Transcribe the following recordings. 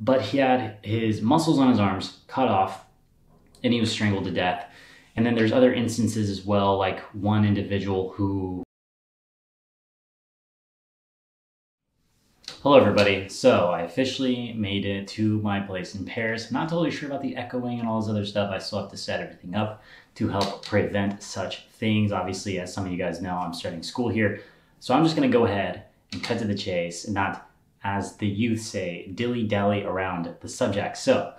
but he had his muscles on his arms cut off and he was strangled to death. And then there's other instances as well, like one individual who. Hello, everybody. So I officially made it to my place in Paris. Not totally sure about the echoing and all this other stuff. I still have to set everything up to help prevent such things. Obviously, as some of you guys know, I'm starting school here. So I'm just going to go ahead and cut to the chase and not as the youth say, dilly dally around the subject. So,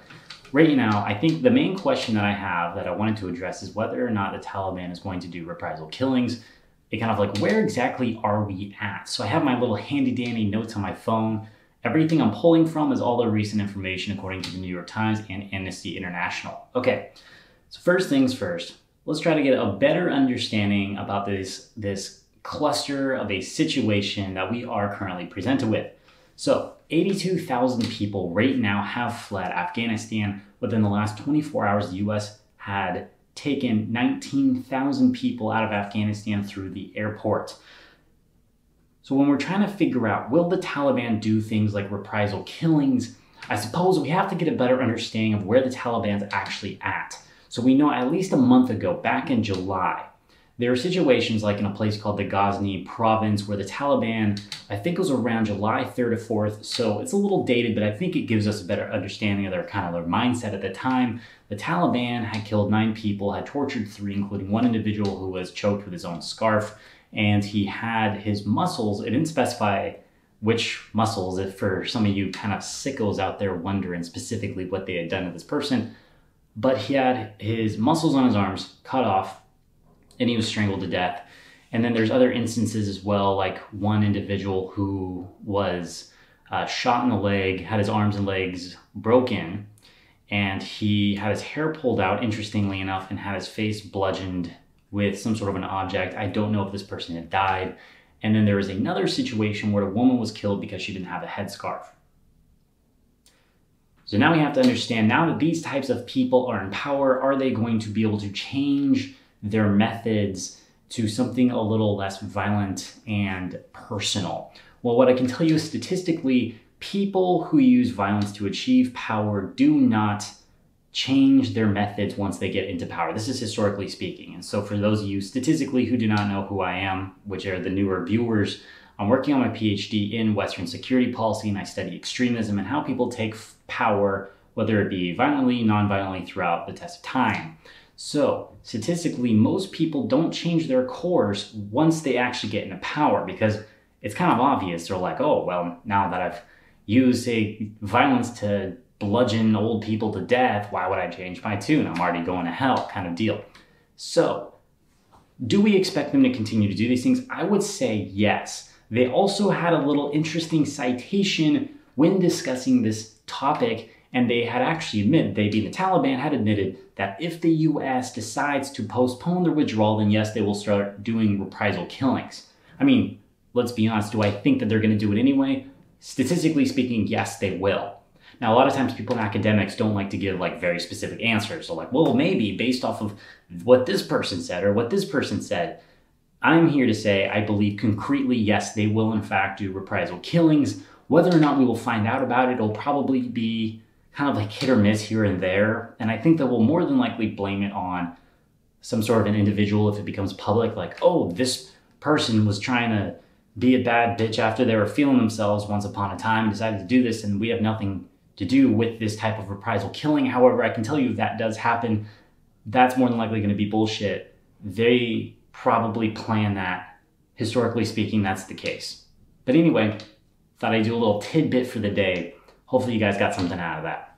right now, I think the main question that I have that I wanted to address is whether or not the Taliban is going to do reprisal killings. It kind of like, where exactly are we at? So, I have my little handy dandy notes on my phone. Everything I'm pulling from is all the recent information according to the New York Times and Amnesty International. Okay, so first things first, let's try to get a better understanding about this, this cluster of a situation that we are currently presented with. So 82,000 people right now have fled Afghanistan. Within the last 24 hours, the US had taken 19,000 people out of Afghanistan through the airport. So when we're trying to figure out, will the Taliban do things like reprisal killings? I suppose we have to get a better understanding of where the Taliban's actually at. So we know at least a month ago, back in July, there are situations like in a place called the Ghazni province where the Taliban, I think it was around July 3rd or 4th, so it's a little dated, but I think it gives us a better understanding of their kind of their mindset at the time. The Taliban had killed nine people, had tortured three, including one individual who was choked with his own scarf, and he had his muscles, it didn't specify which muscles, if for some of you kind of sickos out there wondering specifically what they had done to this person, but he had his muscles on his arms cut off and he was strangled to death. And then there's other instances as well, like one individual who was uh, shot in the leg, had his arms and legs broken, and he had his hair pulled out, interestingly enough, and had his face bludgeoned with some sort of an object. I don't know if this person had died. And then there was another situation where a woman was killed because she didn't have a headscarf. So now we have to understand now that these types of people are in power, are they going to be able to change their methods to something a little less violent and personal. Well, what I can tell you is statistically, people who use violence to achieve power do not change their methods once they get into power. This is historically speaking. And so, for those of you statistically who do not know who I am, which are the newer viewers, I'm working on my PhD in Western security policy and I study extremism and how people take power, whether it be violently, non violently, throughout the test of time. So, statistically, most people don't change their course once they actually get into power because it's kind of obvious. They're like, oh, well, now that I've used, say, violence to bludgeon old people to death, why would I change my tune? I'm already going to hell, kind of deal. So, do we expect them to continue to do these things? I would say yes. They also had a little interesting citation when discussing this topic and they had actually admitted, they being the Taliban, had admitted that if the US decides to postpone their withdrawal, then yes, they will start doing reprisal killings. I mean, let's be honest, do I think that they're going to do it anyway? Statistically speaking, yes, they will. Now, a lot of times people in academics don't like to give like very specific answers. So, like, well, maybe based off of what this person said or what this person said. I'm here to say I believe concretely, yes, they will in fact do reprisal killings. Whether or not we will find out about it, it'll probably be kind of like hit or miss here and there. And I think that we'll more than likely blame it on some sort of an individual if it becomes public, like, oh, this person was trying to be a bad bitch after they were feeling themselves once upon a time decided to do this, and we have nothing to do with this type of reprisal killing. However, I can tell you if that does happen, that's more than likely going to be bullshit. They probably plan that. Historically speaking, that's the case. But anyway, thought I'd do a little tidbit for the day Hopefully you guys got something out of that.